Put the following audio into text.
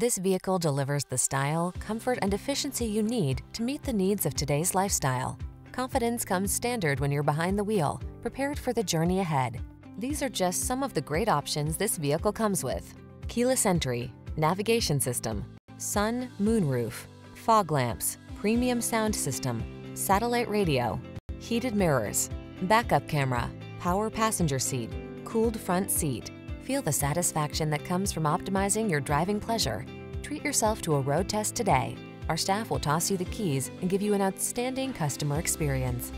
This vehicle delivers the style, comfort, and efficiency you need to meet the needs of today's lifestyle. Confidence comes standard when you're behind the wheel, prepared for the journey ahead. These are just some of the great options this vehicle comes with. Keyless entry, navigation system, sun, moonroof, fog lamps, premium sound system, satellite radio, heated mirrors, backup camera, power passenger seat, cooled front seat. Feel the satisfaction that comes from optimizing your driving pleasure. Treat yourself to a road test today. Our staff will toss you the keys and give you an outstanding customer experience.